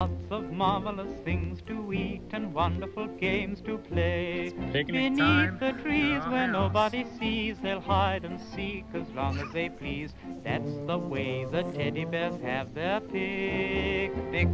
Lots of marvelous things to eat and wonderful games to play. Beneath time the trees where nobody sees, they'll hide and seek as long as they please. That's the way the teddy bears have their picnic.